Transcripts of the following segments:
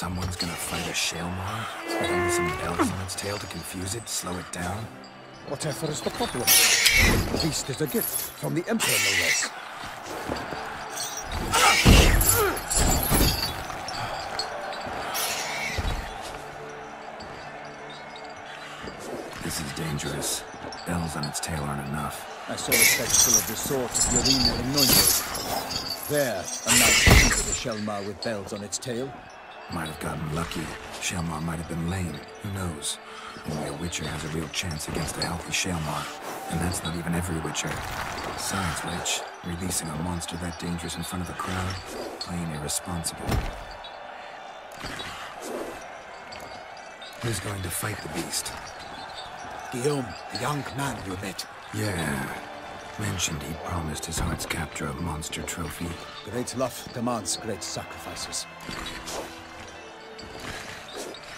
Someone's gonna fight a Shaelmaar? Putting some bells on its tail to confuse it, slow it down? Whatever is the problem? The beast is a gift from the Emperor, no less. This is dangerous. Bells on its tail aren't enough. I saw a spectacle of the sort at Yarina in Noinberg. There, a knight defeated a Shaelmaar with bells on its tail. Might have gotten lucky. Shaelmaar might have been lame. Who knows? Only a Witcher has a real chance against a healthy Shaelmaar. And that's not even every Witcher. Besides which, releasing a monster that dangerous in front of a crowd, plain irresponsible. Who's going to fight the beast? Guillaume, the young man you met. Yeah. Mentioned he promised his heart's capture a monster trophy. Great love demands great sacrifices.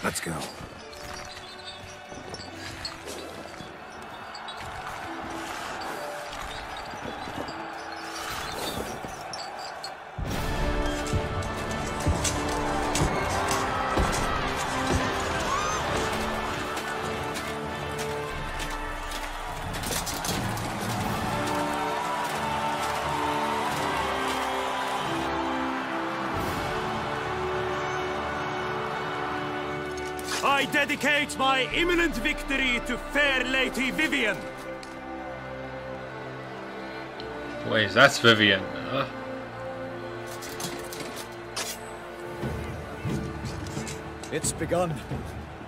Let's go. I dedicate my imminent victory to fair Lady Vivienne. Wait, that's Vivienne. Huh? It's begun.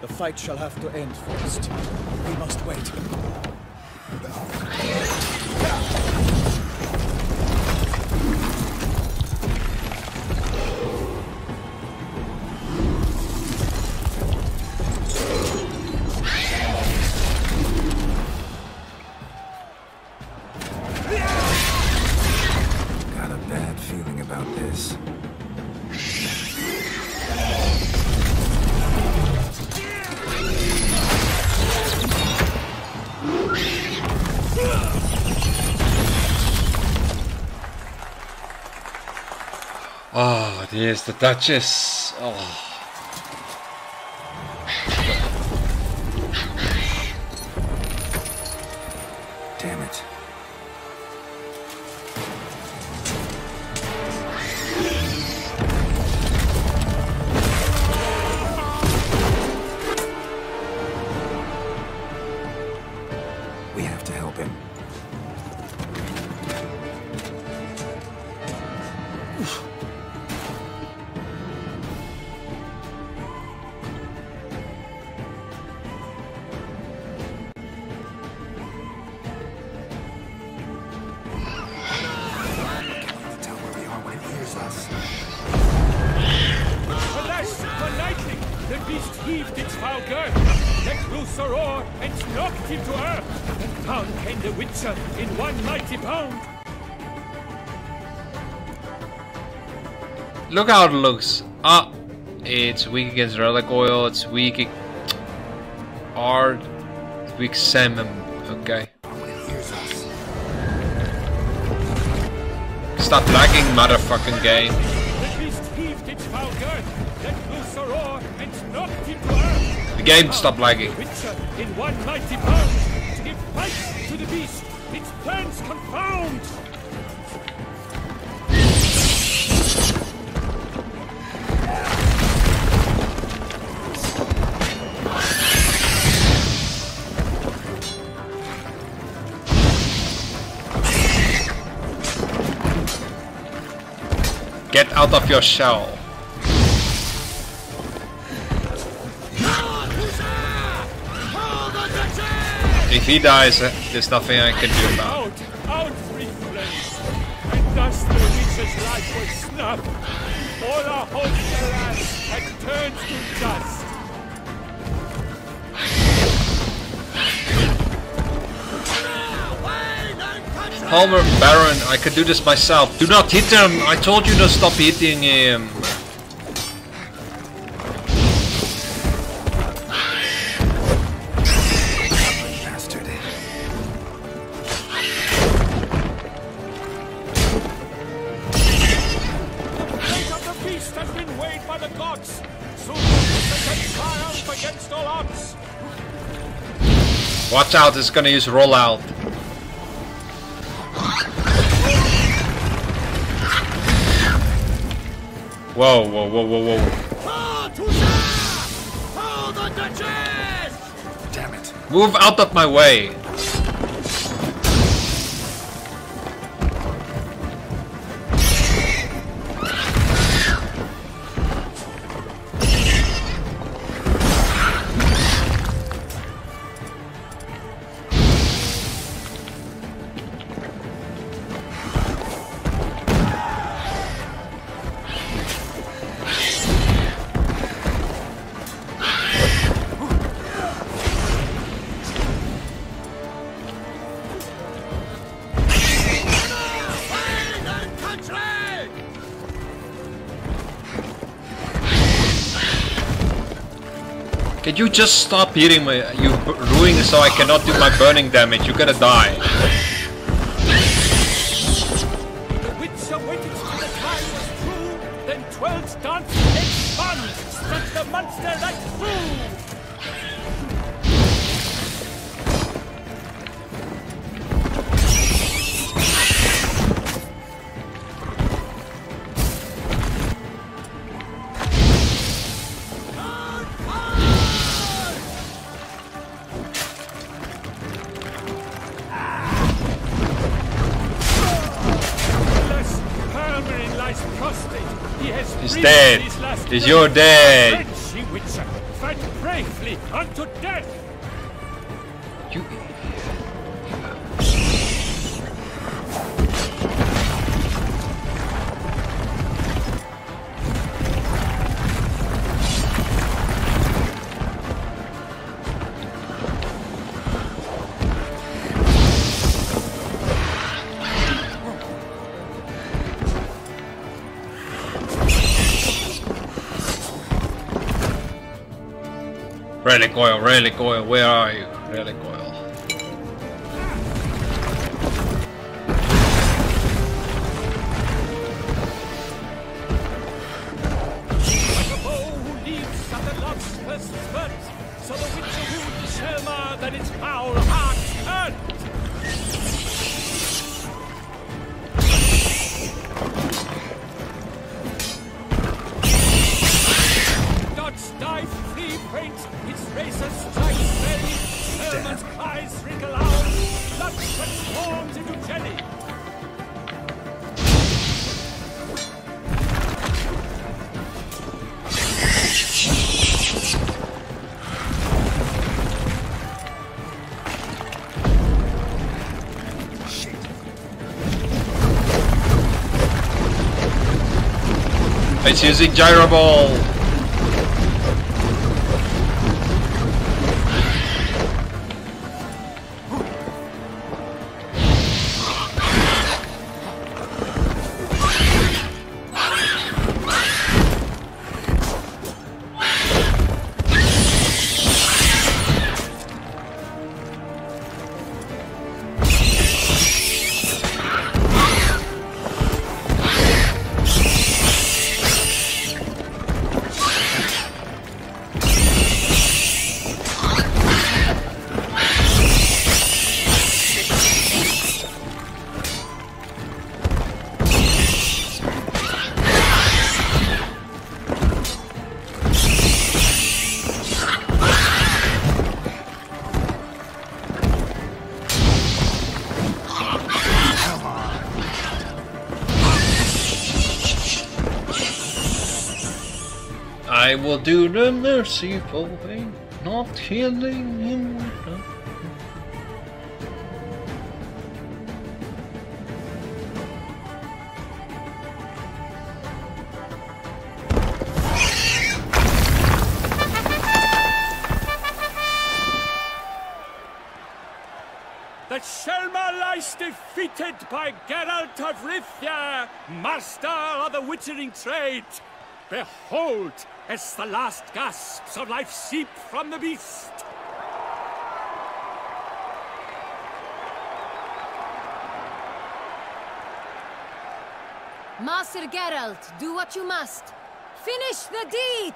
The fight shall have to end first. We must wait. There's the Duchess. Oh. Damn it. Beast its foul girth, let loose a roar, and knocked him to earth. And down came the Witcher in one mighty bound. Look how it looks. Ah, it's weak against relic oil. It's weak. It's weak salmon. Okay. Stop lagging, motherfucking game. Game stop lagging. In one mighty to give fight to the beast, its plans confound. Get out of your shell. If he dies, uh, there's nothing I can do about it. Out, out, free flames! And thus the witch's life was snuffed. All our hopes, alas, had turned to dust. Palmer Baron, I could do this myself. Do not hit him! I told you to stop hitting him. Watch out, it's gonna use rollout. Whoa, whoa, whoa, whoa, whoa. Hold the Damn it. Move out of my way. You just stop hitting me? You b- ruining so I cannot do my burning damage. You're gonna die. Breath. your dead. Relic oil, relic oil, where are you? Relic Using gyro ball. I will do the merciful thing, not healing him. that Shaelmaar lies defeated by Geralt of Rivia, master of the witchering trade. Behold, as the last gasps of life seep from the beast. Master Geralt, do what you must. Finish the deed!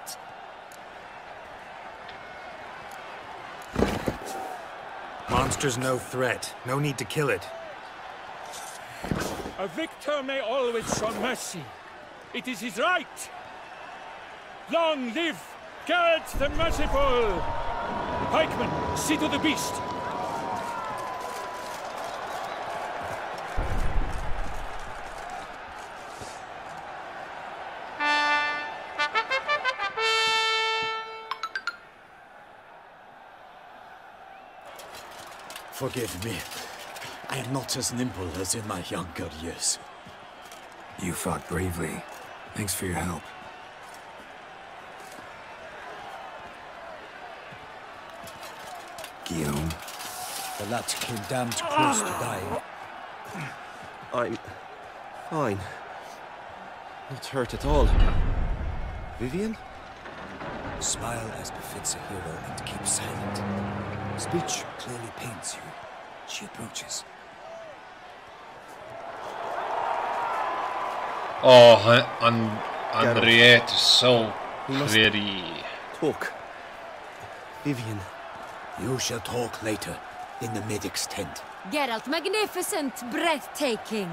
Monster's no threat. No need to kill it. A victor may always show mercy. It is his right! Long live Geralt the Merciful! Pikeman, see to the beast. Forgive me. I am not as nimble as in my younger years. You fought bravely. Thanks for your help. Guillaume, The lad came damned close to dying. I'm fine. Not hurt at all. Vivienne? smile as befits a hero and keep silent. Speech clearly paints you. She approaches. Oh, Anna Henrietta is so We must- pretty. Talk. Vivienne. You shall talk later, in the medic's tent. Geralt, magnificent, breathtaking.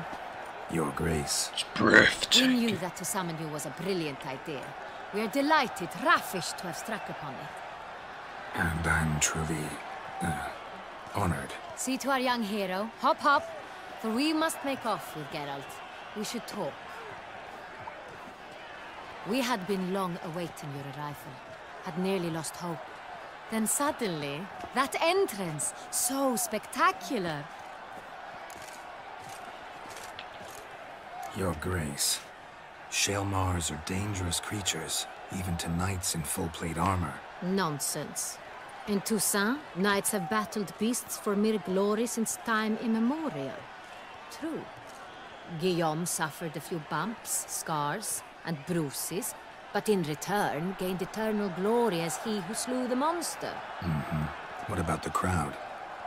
Your Grace. It's We knew that to summon you was a brilliant idea. We are delighted, ravished to have struck upon it. And I'm truly, uh, honored. See to our young hero. Hop, hop. For we must make off with Geralt. We should talk. We had been long awaiting your arrival. Had nearly lost hope. Then suddenly, that entrance, so spectacular. Your Grace. Shaelmaars are dangerous creatures, even to knights in full plate armor. Nonsense. In Toussaint, knights have battled beasts for mere glory since time immemorial. True. Guillaume suffered a few bumps, scars, and bruises, but in return gained eternal glory as he who slew the monster. Mm-hmm. What about the crowd?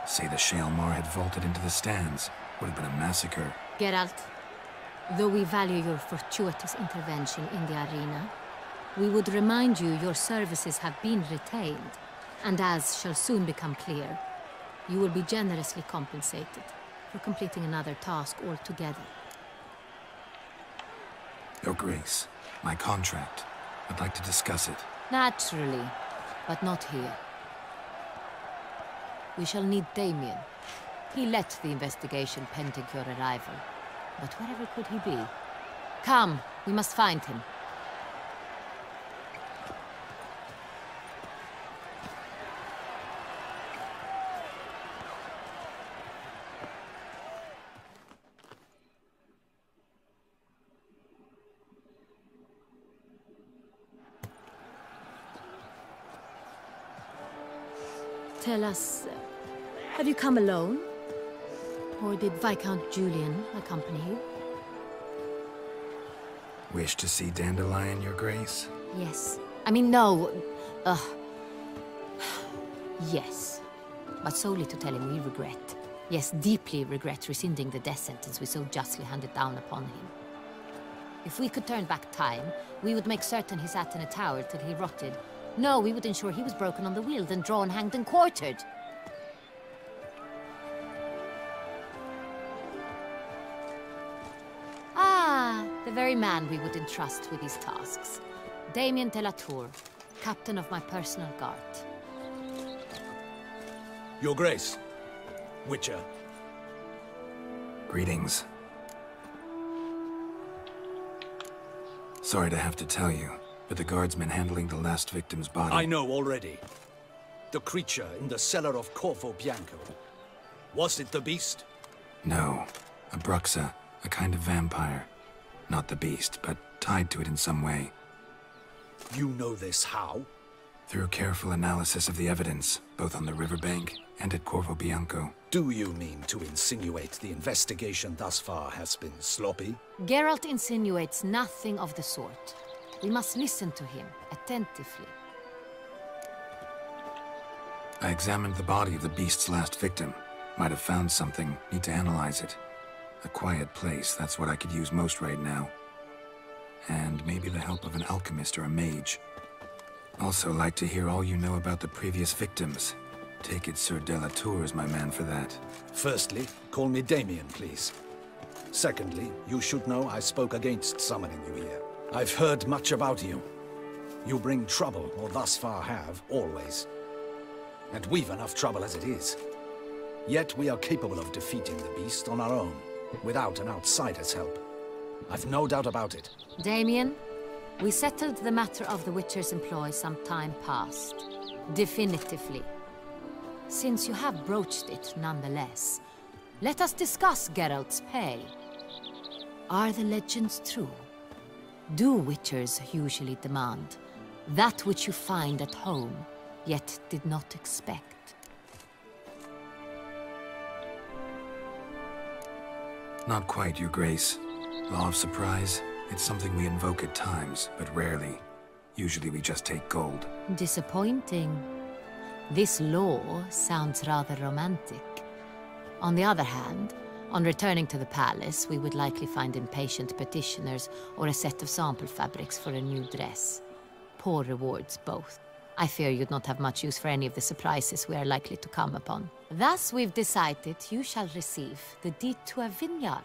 Say the Shaelmaar had vaulted into the stands. Would have been a massacre. Geralt, though we value your fortuitous intervention in the arena, we would remind you your services have been retained, and as shall soon become clear, you will be generously compensated for completing another task altogether. Your Grace, my contract. I'd like to discuss it. Naturally, but not here. We shall need Damien. He led the investigation pending your arrival. But wherever could he be? Come, we must find him. Tell us, uh, have you come alone? Or did Viscount Julian accompany you? Wish to see Dandelion, Your Grace? Yes. I mean, no. Uh, yes. But solely to tell him we regret. Yes, deeply regret rescinding the death sentence we so justly handed down upon him. If we could turn back time, we would make certain he sat in a tower till he rotted. No, we would ensure he was broken on the wheel, then drawn, hanged, and quartered. Ah, the very man we would entrust with these tasks. Damien de la Tour, captain of my personal guard. Your Grace. Witcher. Greetings. Sorry to have to tell you, but the guardsmen handling the last victim's body... I know already. The creature in the cellar of Corvo Bianco. Was it the beast? No. A Bruxa, a kind of vampire. Not the beast, but tied to it in some way. You know this how? Through careful analysis of the evidence, both on the riverbank and at Corvo Bianco. Do you mean to insinuate the investigation thus far has been sloppy? Geralt insinuates nothing of the sort. We must listen to him attentively. I examined the body of the beast's last victim. Might have found something, need to analyze it. A quiet place, that's what I could use most right now. And maybe the help of an alchemist or a mage. Also like to hear all you know about the previous victims. Take it Sir de la Tour is my man for that. Firstly, call me Damien, please. Secondly, you should know I spoke against summoning you here. I've heard much about you. You bring trouble, or thus far have, always. And we've enough trouble as it is. Yet we are capable of defeating the beast on our own, without an outsider's help. I've no doubt about it. Damien, we settled the matter of the Witcher's employ some time past. Definitively. Since you have broached it nonetheless, let us discuss Geralt's pay. Are the legends true? Do Witchers usually demand that which you find at home, yet did not expect? Not quite, Your Grace. Law of surprise, it's something we invoke at times, but rarely. Usually we just take gold. Disappointing. This law sounds rather romantic. On the other hand, on returning to the palace, we would likely find impatient petitioners or a set of sample fabrics for a new dress. Poor rewards, both. I fear you'd not have much use for any of the surprises we are likely to come upon. Thus, we've decided you shall receive the deed to a vineyard,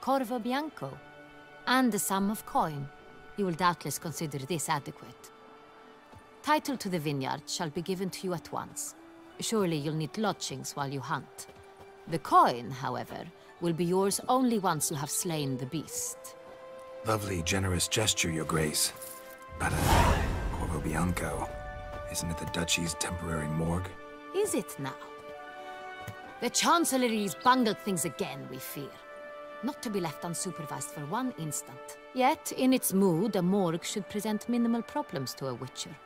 Corvo Bianco, and the sum of coin. You will doubtless consider this adequate. Title to the vineyard shall be given to you at once. Surely you'll need lodgings while you hunt. The coin, however, will be yours only once you have slain the beast. Lovely, generous gesture, Your Grace. But, uh, Corvo Bianco, isn't it the Duchy's temporary morgue? Is it now? The Chancellery's bungled things again, we fear. Not to be left unsupervised for one instant. Yet, in its mood, a morgue should present minimal problems to a Witcher.